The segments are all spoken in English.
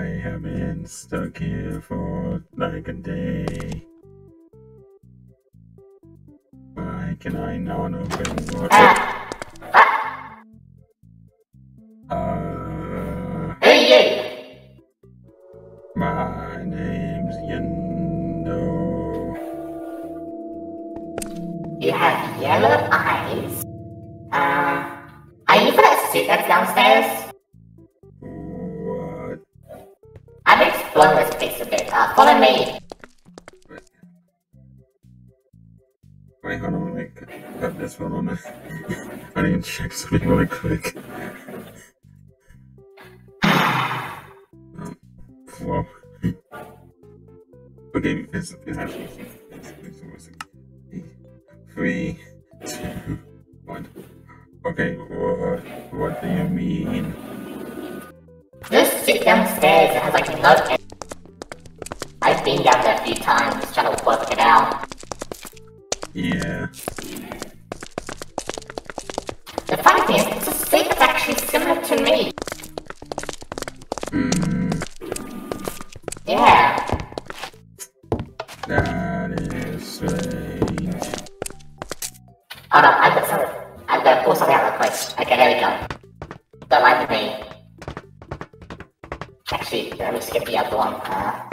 I have been stuck here for like a day. Why can I not open water? Ah, ah, Uh, are you? my name's Yenndo. You have yellow eyes. Uh, are you for that that's downstairs? I'm exploring this place a bit. Uh, follow me. Wait, hold on, wait. Got this one on it. I need to check something really quick. Um, Whoa. Okay, it's, it's actually it's, it's, three, two, one. Okay, what what do you mean? This sit downstairs has like no trying to work it out. Yeah. The funny thing is, a suit that's actually similar to me. Hmm. Yeah. That is strange. Hold on, I've got something. I've got to pull something out real quick. Okay, there we go. Don't mind me. Actually, let me skip the other one. Uh,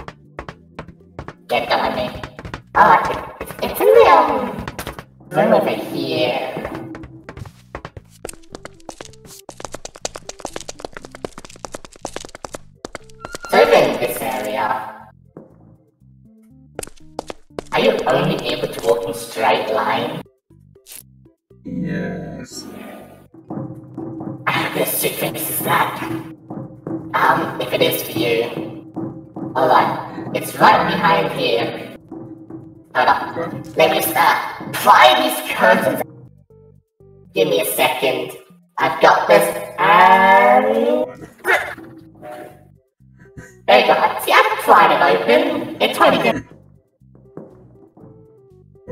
straight line? Yes. This suit thinks is that. Um, if it is for you. On. It's right behind here. Hold on. Let me start. Pry these curtains. Give me a second. I've got this. And. There you go. See, I've pried it open. It's totally did,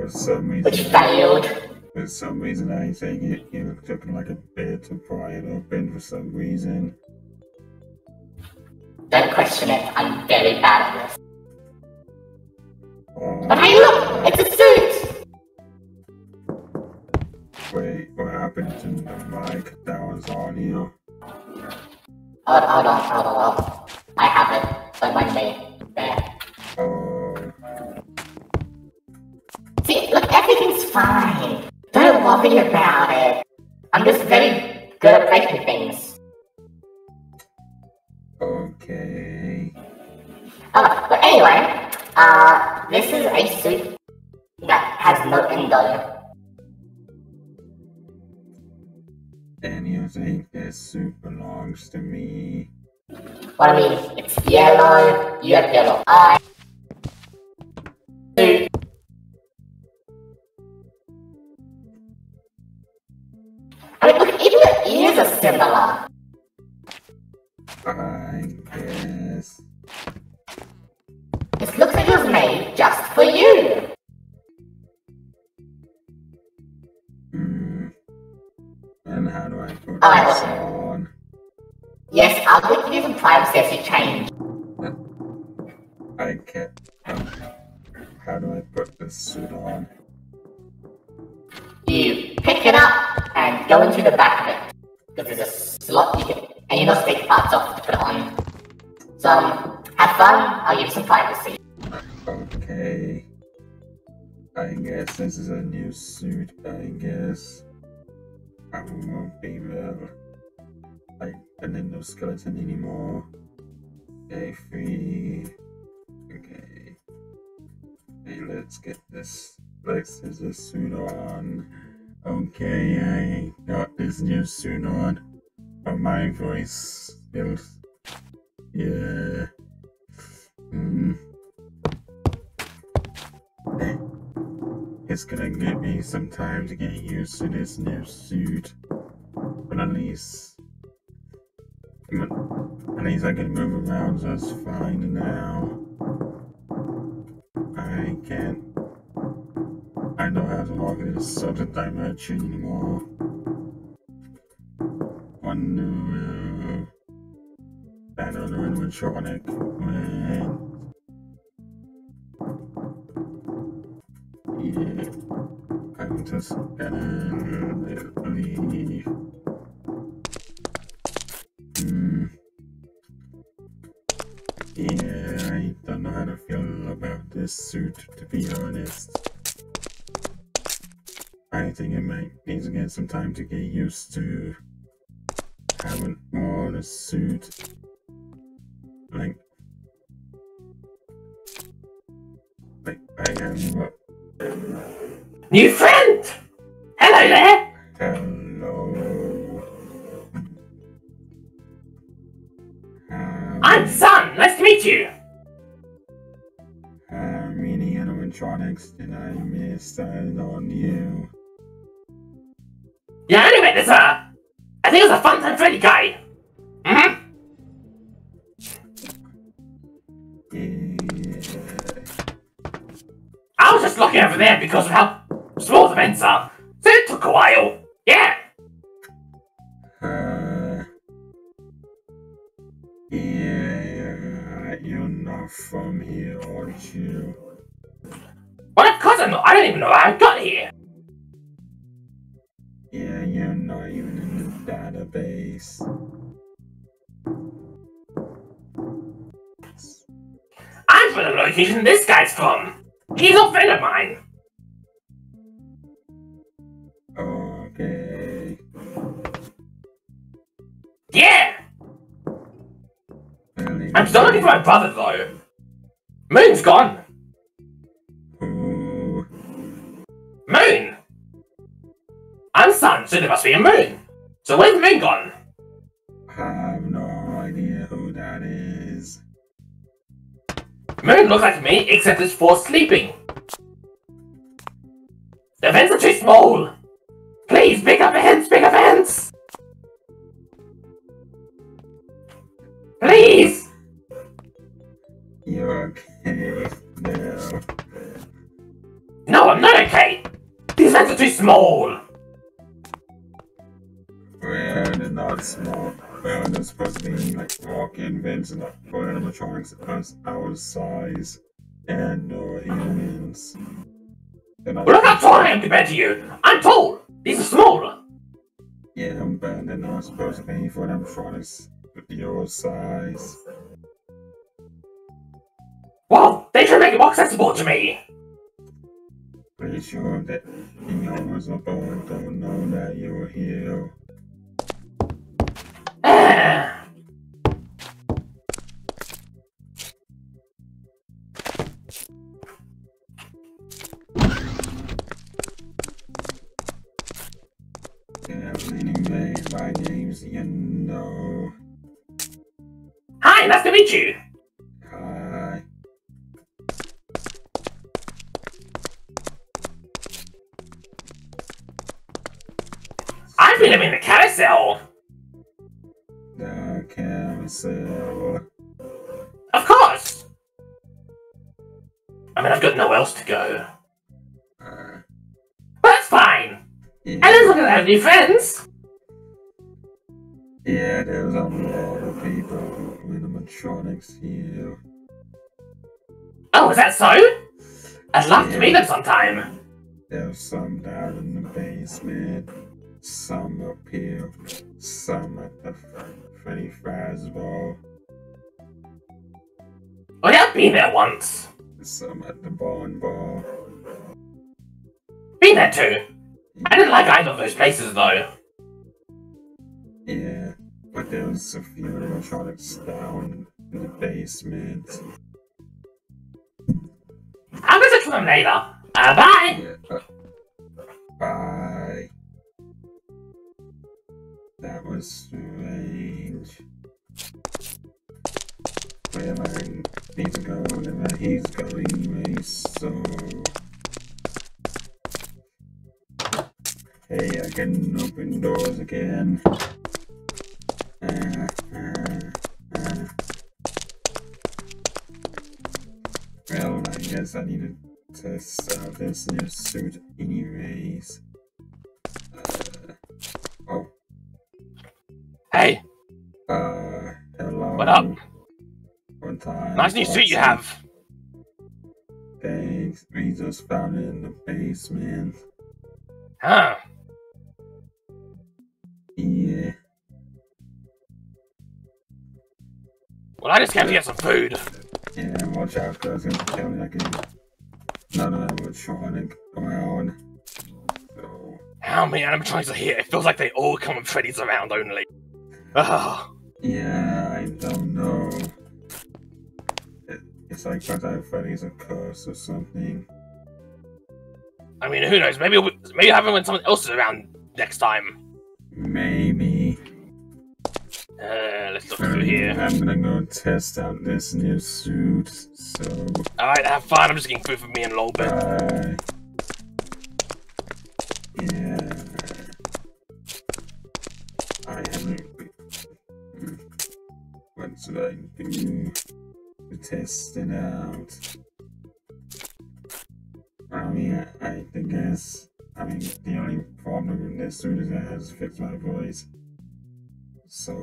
For some reason, which failed. for some reason, I think it, it took like a bit to pry it open for some reason. Don't question it. I'm very bad at this. Oh, But hey, look! It's a suit! wait, what happened to the mic that was on? Hold, hold on, hold on, hold on. I have it. Don't mind me. Okay. Oh, but anyway, uh, this is a suit that has no endo. And you think this suit belongs to me? What I mean, it's yellow, you have yellow eyes. I mean, look, even the ears are similar. I guess. This looks like it was made just for you. Hmm. And how do I put Alright, this on? Yes, I'll give you some privacy as you change. I can't. Um, how do I put this suit on? You pick it up and go into the back of it. Because there's a slot you can, and you must take parts off to put on. So, um, have fun, I'll give you some privacy. Okay. I guess this is a new suit. I guess I won't be the like an endoskeleton anymore. Okay, free. Okay. Hey, let's get this. Let's get this suit on. Okay, I got this new suit on. But my voice still. Yeah. Hmm. It's gonna give me some time to get used to this new suit. But at least. At least I can move around just fine now. I can't. I don't have to walk in this certain dimension anymore. Another animatronic. Man. Yeah. I'm just mm. I don't know how to feel about this suit, to be honest. I think it might need to get some time to get used to having more a suit. Like I am. New friend! Hello there! hello. How, I'm Sun. Nice to meet you. how many animatronics did I miss out on you? Yeah, anyway, this, uh, I think it was a Funtime Freddy guy. Mm-hmm. Yeah. Was just looking over there because of how small the vents are. So it took a while. Yeah. Uh, yeah, you're not from here, aren't you? Well, of course I'm not. I don't even know how I got here. Yeah, you're not even in the database. I'm from the location this guy's from. He's a friend of mine. Okay. Yeah. Well, I'm still looking for my brother, though. Moon's gone. Moon! I'm Sun, so there must be a Moon. So where's the Moon gone? Moon looks like me, except it's for sleeping. The vents are too small. Please, bigger vents, bigger vents. Please. You're okay now. No, I'm not okay. These vents are too small. They're not small. Well, they're supposed to be like walk-in vents and not for animatronics us our size and no humans. They're not Look how tall I am compared to you. I'm tall. These are small. Yeah, but they're not supposed to be for animatronics with your size. Well, they should make it more accessible to me. Pretty sure that the owners of Boeing don't know that you're here. Hi, nice to meet you. Hi. I've been in the carousel. The carousel. Of course. I mean, I've got nowhere else to go. Yeah, I don't look at have new friends. yeah, there's a lot of people with animatronics here. Oh, is that so? I'd love to meet them sometime. There's some down in the basement, some up here, some at the Freddy Fazbear, Oh, yeah, I've been there once. some at the Barn Bar. Been there too. I didn't like either of those places though. Yeah, but there's a few animatronics down in the basement. I'll visit for them later. Uh, bye. Yeah. uh, bye. That was strange. Well, I need to go wherever he's going anyway, so. Can open doors again. Uh, uh, uh. Well, I guess I needed to sell this new suit anyways. Uh, oh, Hey, uh, hello. What up? One time. Nice new suit you have. Thanks. We just found it in the basement. Huh. Well, I just came to get some food. Yeah, watch out, cause it's gonna kill me like another animatronic around. So, How many animatronics are here? It feels like they all come with Freddy's around only. Ugh. yeah, I don't know. It, it's like Anti Freddy's a curse or something. I mean, who knows? Maybe we- maybe have it when someone else is around next time. Maybe. Uh, let's look through here. I'm gonna go test out this new suit. So, Alright, have fun. I'm just getting food for me and Lolbit. bye. Yeah. I haven't. What should I do to test it out? I mean, I, I guess. I mean, the only problem with this suit is that it has fixed my voice. So,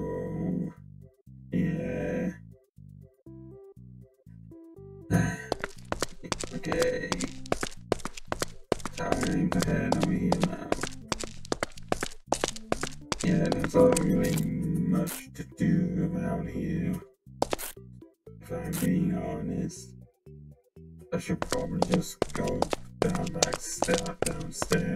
yeah. okay. Time to head over here now. Yeah, there's not really much to do around here. If I'm being honest. I should probably just go down back step downstairs.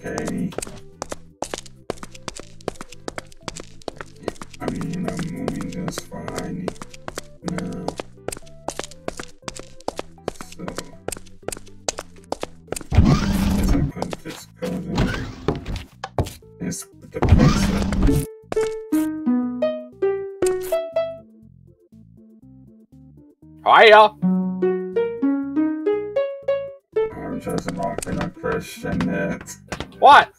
Okay. I mean, I'm moving just fine now. So, guess I could just go to this the Hiya! I'm just walking a Christian net. What?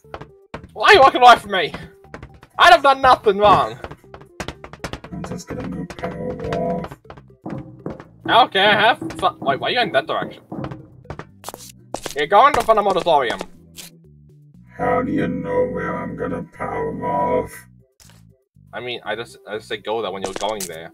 Why are you walking away from me? I'd have done nothing wrong. I'm just gonna go power off. Okay, I have fun. Wait, why are you going that direction? You're going to Funtime Auditorium. How do you know where I'm gonna power off? I mean, I just I just say go there when you're going there.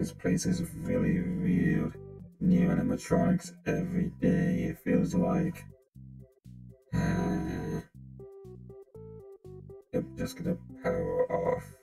This place is really weird. New animatronics every day, it feels like. I'm just gonna power off.